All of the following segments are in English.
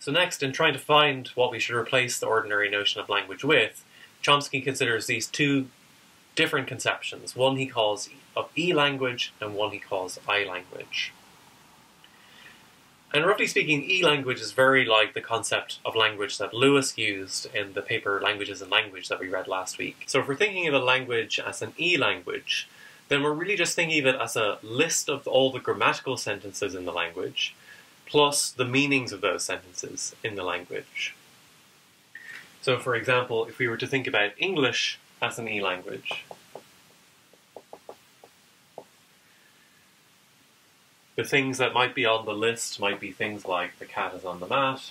So next, in trying to find what we should replace the ordinary notion of language with, Chomsky considers these two different conceptions. One he calls of e-language and one he calls I-language. And roughly speaking, e-language is very like the concept of language that Lewis used in the paper Languages and Language that we read last week. So if we're thinking of a language as an e-language, then we're really just thinking of it as a list of all the grammatical sentences in the language, plus the meanings of those sentences in the language. So for example, if we were to think about English as an e-language, The things that might be on the list might be things like the cat is on the mat,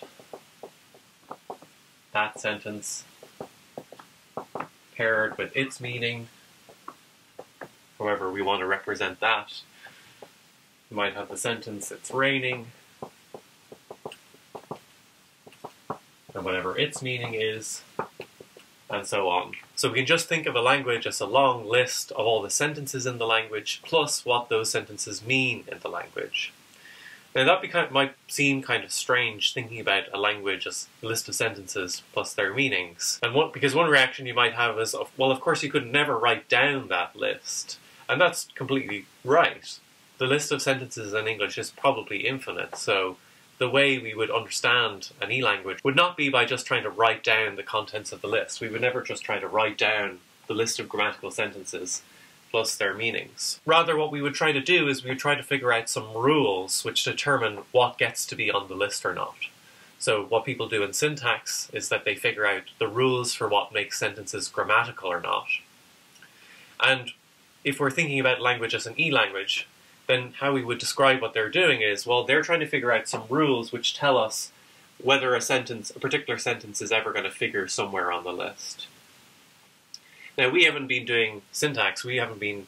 that sentence, paired with its meaning, however we want to represent that. We might have the sentence, it's raining, and whatever its meaning is, and so on. So we can just think of a language as a long list of all the sentences in the language, plus what those sentences mean in the language. Now that might seem kind of strange thinking about a language as a list of sentences plus their meanings. And what, because one reaction you might have is, oh, well, of course you could never write down that list. And that's completely right. The list of sentences in English is probably infinite, so the way we would understand an e-language would not be by just trying to write down the contents of the list. We would never just try to write down the list of grammatical sentences plus their meanings. Rather, what we would try to do is we would try to figure out some rules which determine what gets to be on the list or not. So what people do in syntax is that they figure out the rules for what makes sentences grammatical or not. And if we're thinking about language as an e-language, then how we would describe what they're doing is, well, they're trying to figure out some rules which tell us whether a sentence, a particular sentence is ever going to figure somewhere on the list. Now, we haven't been doing syntax, we haven't been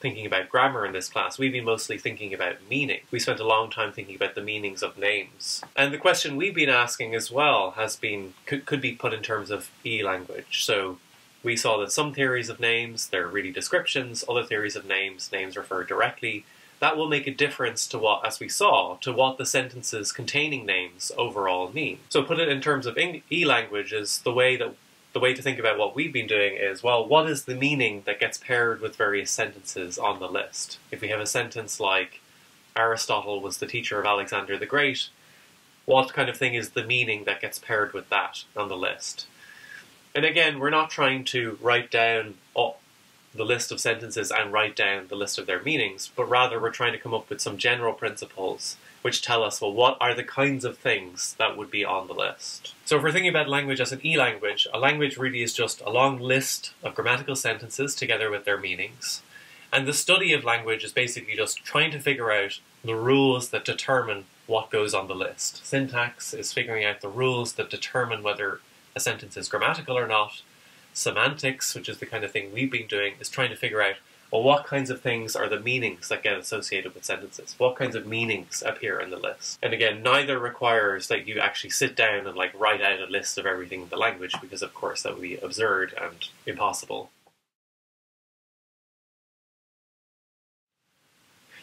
thinking about grammar in this class, we've been mostly thinking about meaning. We spent a long time thinking about the meanings of names. And the question we've been asking as well has been, could, could be put in terms of e-language. So we saw that some theories of names, they're really descriptions, other theories of names, names refer directly that will make a difference to what, as we saw, to what the sentences containing names overall mean. So put it in terms of e-language is the way that the way to think about what we've been doing is, well, what is the meaning that gets paired with various sentences on the list? If we have a sentence like, Aristotle was the teacher of Alexander the Great, what kind of thing is the meaning that gets paired with that on the list? And again, we're not trying to write down oh, the list of sentences and write down the list of their meanings, but rather we're trying to come up with some general principles which tell us, well, what are the kinds of things that would be on the list? So if we're thinking about language as an e-language, a language really is just a long list of grammatical sentences together with their meanings. And the study of language is basically just trying to figure out the rules that determine what goes on the list. Syntax is figuring out the rules that determine whether a sentence is grammatical or not, semantics, which is the kind of thing we've been doing, is trying to figure out well, what kinds of things are the meanings that get associated with sentences? What kinds of meanings appear in the list? And again, neither requires that you actually sit down and like write out a list of everything in the language, because of course that would be absurd and impossible.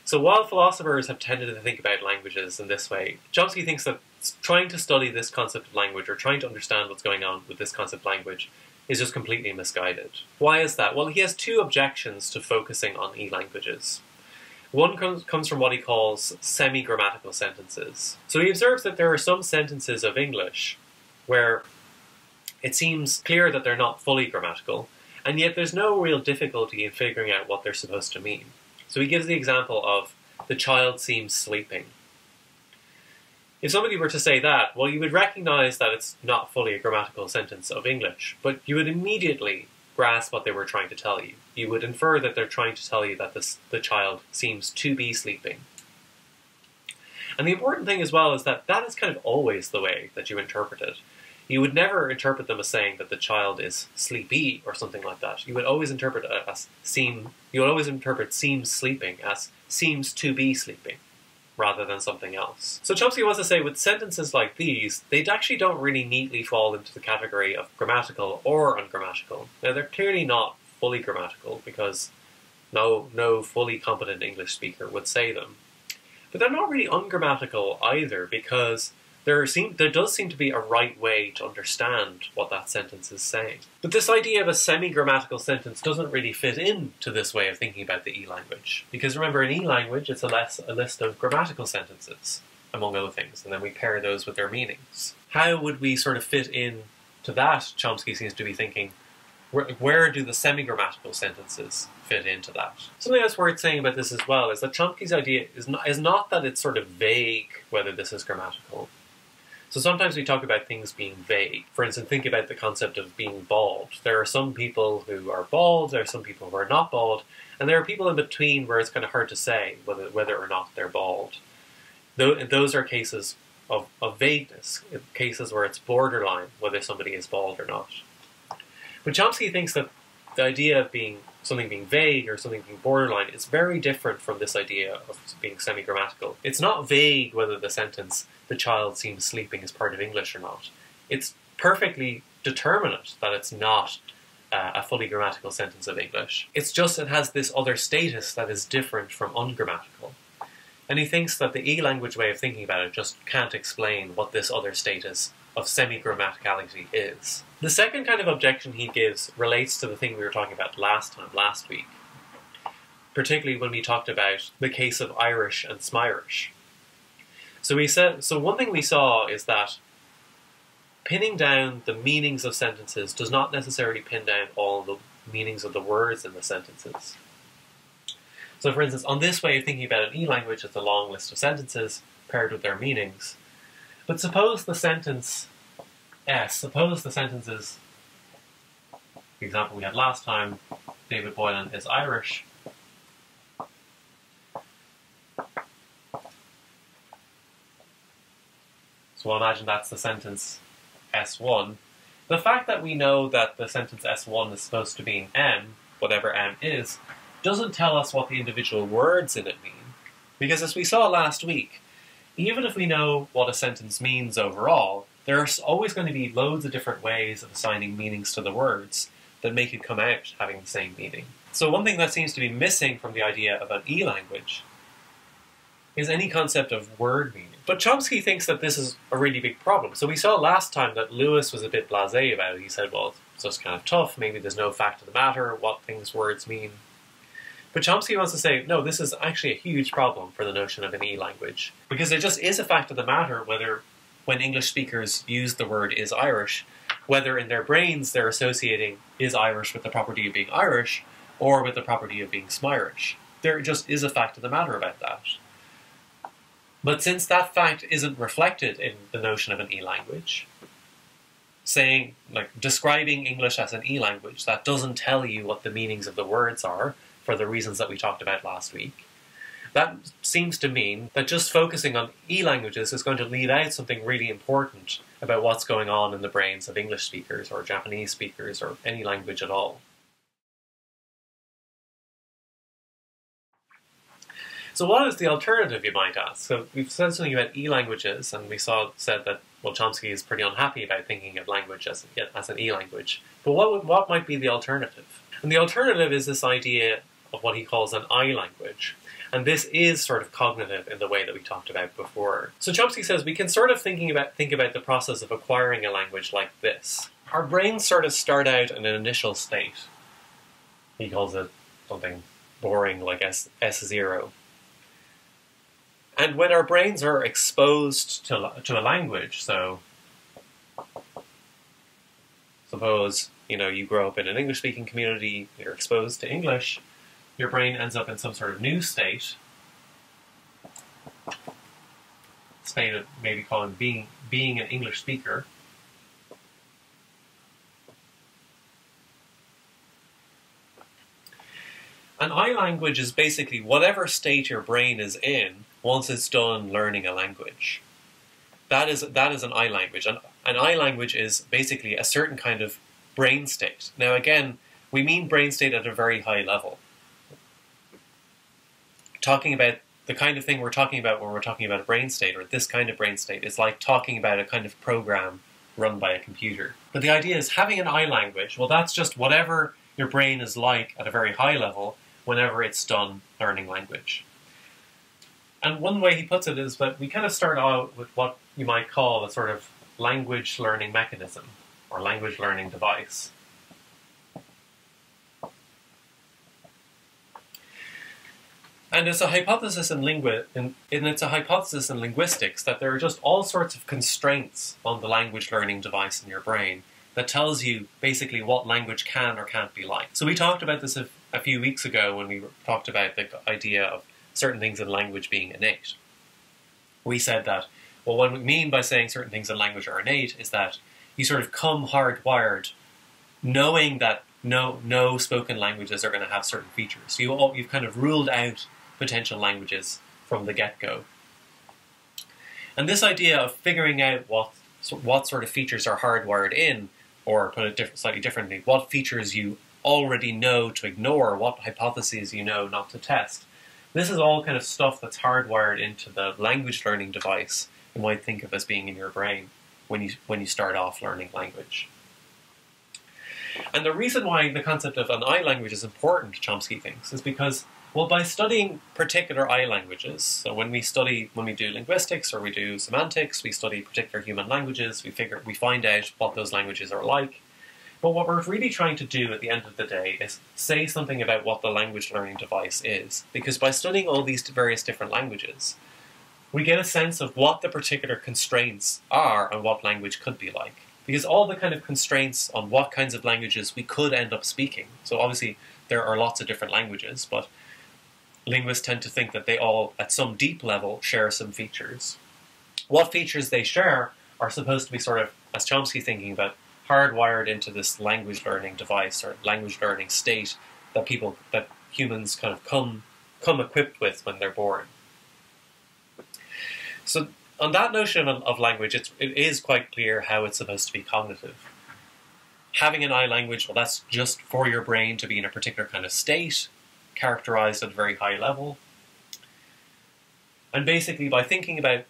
So while philosophers have tended to think about languages in this way, Chomsky thinks that trying to study this concept of language or trying to understand what's going on with this concept of language is just completely misguided. Why is that? Well, he has two objections to focusing on e-languages. One comes, comes from what he calls semi-grammatical sentences. So he observes that there are some sentences of English where it seems clear that they're not fully grammatical, and yet there's no real difficulty in figuring out what they're supposed to mean. So he gives the example of the child seems sleeping. If somebody were to say that, well, you would recognize that it's not fully a grammatical sentence of English, but you would immediately grasp what they were trying to tell you. You would infer that they're trying to tell you that this, the child seems to be sleeping. And the important thing as well is that that is kind of always the way that you interpret it. You would never interpret them as saying that the child is sleepy or something like that. You would always interpret as seem. You would always interpret seems sleeping as seems to be sleeping rather than something else. So Chomsky wants to say with sentences like these, they actually don't really neatly fall into the category of grammatical or ungrammatical. Now they're clearly not fully grammatical because no, no fully competent English speaker would say them. But they're not really ungrammatical either because there seem there does seem to be a right way to understand what that sentence is saying. But this idea of a semi-grammatical sentence doesn't really fit into this way of thinking about the E language. Because remember, in E language, it's a, less, a list of grammatical sentences, among other things, and then we pair those with their meanings. How would we sort of fit in to that? Chomsky seems to be thinking. Where, where do the semi-grammatical sentences fit into that? Something that's worth saying about this as well is that Chomsky's idea is not, is not that it's sort of vague whether this is grammatical, so sometimes we talk about things being vague. For instance, think about the concept of being bald. There are some people who are bald, there are some people who are not bald, and there are people in between where it's kind of hard to say whether, whether or not they're bald. Those are cases of, of vagueness, cases where it's borderline whether somebody is bald or not. But Chomsky thinks that the idea of being something being vague or something being borderline is very different from this idea of being semi-grammatical. It's not vague whether the sentence "the child seems sleeping" is part of English or not. It's perfectly determinate that it's not uh, a fully grammatical sentence of English. It's just it has this other status that is different from ungrammatical. And he thinks that the E-language way of thinking about it just can't explain what this other status of semi-grammaticality is. The second kind of objection he gives relates to the thing we were talking about last time, last week, particularly when we talked about the case of Irish and Smirish. So we said, so one thing we saw is that pinning down the meanings of sentences does not necessarily pin down all the meanings of the words in the sentences. So, for instance, on this way of thinking about an E language, it's a long list of sentences paired with their meanings. But suppose the sentence S, suppose the sentence is, the example we had last time, David Boylan is Irish. So we'll imagine that's the sentence S1. The fact that we know that the sentence S1 is supposed to mean M, whatever M is, doesn't tell us what the individual words in it mean. Because as we saw last week, even if we know what a sentence means overall, there's always going to be loads of different ways of assigning meanings to the words that make it come out having the same meaning. So one thing that seems to be missing from the idea of an E-language is any concept of word meaning. But Chomsky thinks that this is a really big problem. So we saw last time that Lewis was a bit blasé about it. He said, well, it's just kind of tough. Maybe there's no fact of the matter, what things words mean. But Chomsky wants to say, no, this is actually a huge problem for the notion of an E language. Because it just is a fact of the matter whether, when English speakers use the word is Irish, whether in their brains they're associating is Irish with the property of being Irish or with the property of being Smirish. There just is a fact of the matter about that. But since that fact isn't reflected in the notion of an E language, saying, like, describing English as an E language, that doesn't tell you what the meanings of the words are, for the reasons that we talked about last week. That seems to mean that just focusing on E languages is going to leave out something really important about what's going on in the brains of English speakers or Japanese speakers or any language at all. So what is the alternative, you might ask? So we've said something about E languages, and we saw said that well, Chomsky is pretty unhappy about thinking of language as, as an E language. But what what might be the alternative? And the alternative is this idea of what he calls an I language. And this is sort of cognitive in the way that we talked about before. So Chomsky says we can sort of thinking about think about the process of acquiring a language like this. Our brains sort of start out in an initial state. He calls it something boring like S S zero. And when our brains are exposed to, to a language, so suppose you know you grow up in an English speaking community, you're exposed to English, your brain ends up in some sort of new state. State of maybe calling being being an English speaker. An I language is basically whatever state your brain is in once it's done learning a language. That is that is an I language. An, an I language is basically a certain kind of brain state. Now again, we mean brain state at a very high level talking about the kind of thing we're talking about when we're talking about a brain state or this kind of brain state is like talking about a kind of program run by a computer. But the idea is having an I language, well, that's just whatever your brain is like at a very high level whenever it's done learning language. And one way he puts it is that we kind of start out with what you might call a sort of language learning mechanism or language learning device. And it's a hypothesis in, lingui- in, in, it's a hypothesis in linguistics that there are just all sorts of constraints on the language learning device in your brain that tells you basically what language can or can't be like. So we talked about this a, a few weeks ago when we talked about the idea of certain things in language being innate. We said that, well, what we mean by saying certain things in language are innate is that you sort of come hardwired knowing that no, no spoken languages are going to have certain features. So you all, you've kind of ruled out potential languages from the get-go. And this idea of figuring out what, what sort of features are hardwired in, or put it slightly differently, what features you already know to ignore, what hypotheses you know not to test, this is all kind of stuff that's hardwired into the language learning device you might think of as being in your brain when you, when you start off learning language. And the reason why the concept of an I language is important, Chomsky thinks, is because, well, by studying particular I languages, so when we study, when we do linguistics or we do semantics, we study particular human languages, we figure, we find out what those languages are like, but what we're really trying to do at the end of the day is say something about what the language learning device is. Because by studying all these various different languages, we get a sense of what the particular constraints are and what language could be like. Because all the kind of constraints on what kinds of languages we could end up speaking. So obviously there are lots of different languages, but linguists tend to think that they all, at some deep level, share some features. What features they share are supposed to be sort of, as Chomsky thinking about, hardwired into this language learning device or language learning state that people that humans kind of come come equipped with when they're born. So on that notion of, of language, it's, it is quite clear how it's supposed to be cognitive. Having an I language, well, that's just for your brain to be in a particular kind of state, characterized at a very high level. And basically, by thinking about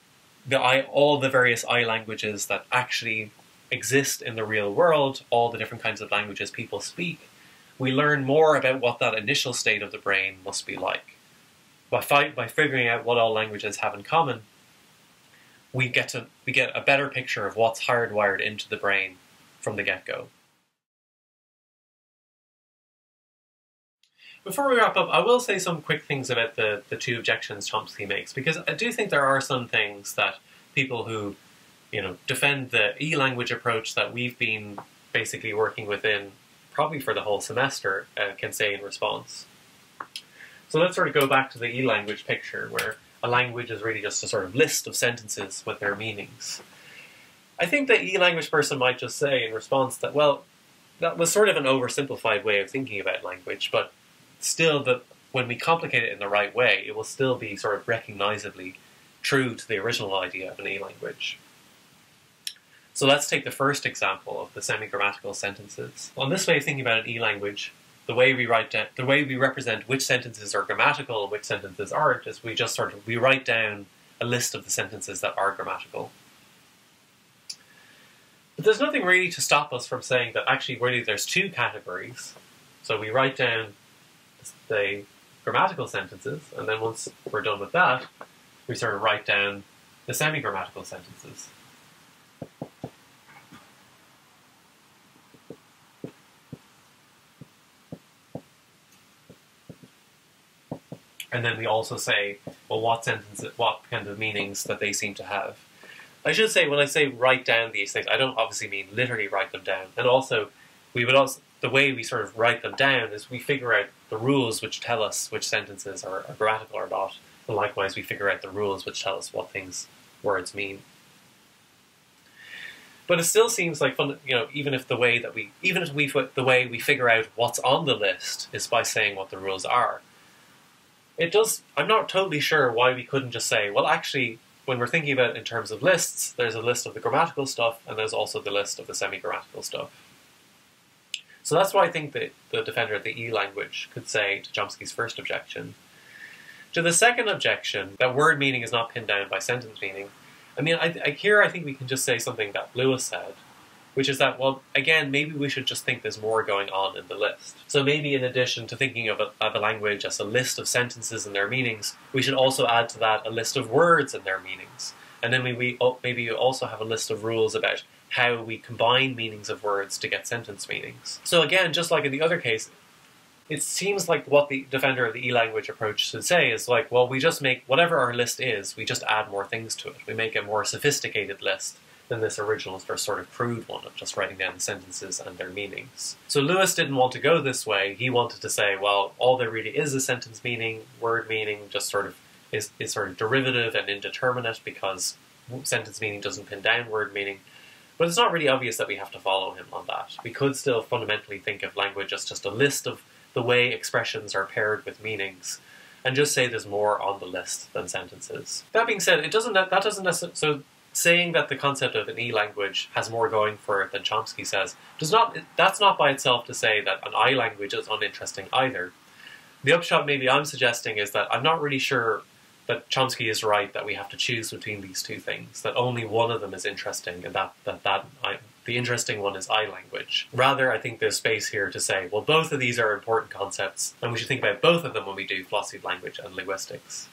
the I, all the various I languages that actually exist in the real world, all the different kinds of languages people speak, we learn more about what that initial state of the brain must be like. By, fi- by figuring out what all languages have in common, we get to we get a better picture of what's hardwired into the brain from the get-go. Before we wrap up, I will say some quick things about the, the two objections Chomsky makes, because I do think there are some things that people who you know, defend the e-language approach that we've been basically working within probably for the whole semester uh, can say in response. So let's sort of go back to the e-language picture where a language is really just a sort of list of sentences with their meanings. I think the e-language person might just say in response that, well, that was sort of an oversimplified way of thinking about language, but still that when we complicate it in the right way, it will still be sort of recognizably true to the original idea of an e-language. So let's take the first example of the semi-grammatical sentences. On this way of thinking about an e-language, the way we write down, the way we represent which sentences are grammatical and which sentences aren't is we just sort of we write down a list of the sentences that are grammatical. But there's nothing really to stop us from saying that actually really there's two categories. So we write down the grammatical sentences, and then once we're done with that, we sort of write down the semi-grammatical sentences. and then we also say, well, what sentences, what kind of meanings that they seem to have. I should say, when I say write down these things, I don't obviously mean literally write them down. And also, we would also, the way we sort of write them down is we figure out the rules which tell us which sentences are, are grammatical or not. And likewise, we figure out the rules which tell us what things, words mean. But it still seems like fun, you know, even if the way that we, even if we, the way we figure out what's on the list is by saying what the rules are, it does. I'm not totally sure why we couldn't just say, well, actually, when we're thinking about it in terms of lists, there's a list of the grammatical stuff, and there's also the list of the semi-grammatical stuff. So that's why I think that the defender of the E language could say to Chomsky's first objection. To the second objection, that word meaning is not pinned down by sentence meaning, I mean, I, I, here I think we can just say something that Lewis said, which is that, well, again, maybe we should just think there's more going on in the list. So maybe in addition to thinking of a, of a language as a list of sentences and their meanings, we should also add to that a list of words and their meanings. And then maybe, oh, maybe you also have a list of rules about how we combine meanings of words to get sentence meanings. So again, just like in the other case, it seems like what the defender of the e-language approach should say is like, well, we just make whatever our list is, we just add more things to it. We make a more sophisticated list than this original sort of crude one of just writing down sentences and their meanings. So Lewis didn't want to go this way. He wanted to say, well, all there really is a sentence meaning, word meaning, just sort of is, is sort of derivative and indeterminate because sentence meaning doesn't pin down word meaning. But it's not really obvious that we have to follow him on that. We could still fundamentally think of language as just a list of the way expressions are paired with meanings, and just say there's more on the list than sentences. That being said, it doesn't that doesn't necessarily so saying that the concept of an E language has more going for it than Chomsky says does not that's not by itself to say that an I language is uninteresting either. The upshot maybe I'm suggesting is that I'm not really sure that Chomsky is right that we have to choose between these two things, that only one of them is interesting and that that, that I, the interesting one is I language. Rather, I think there's space here to say, well, both of these are important concepts, and we should think about both of them when we do philosophy of language and linguistics.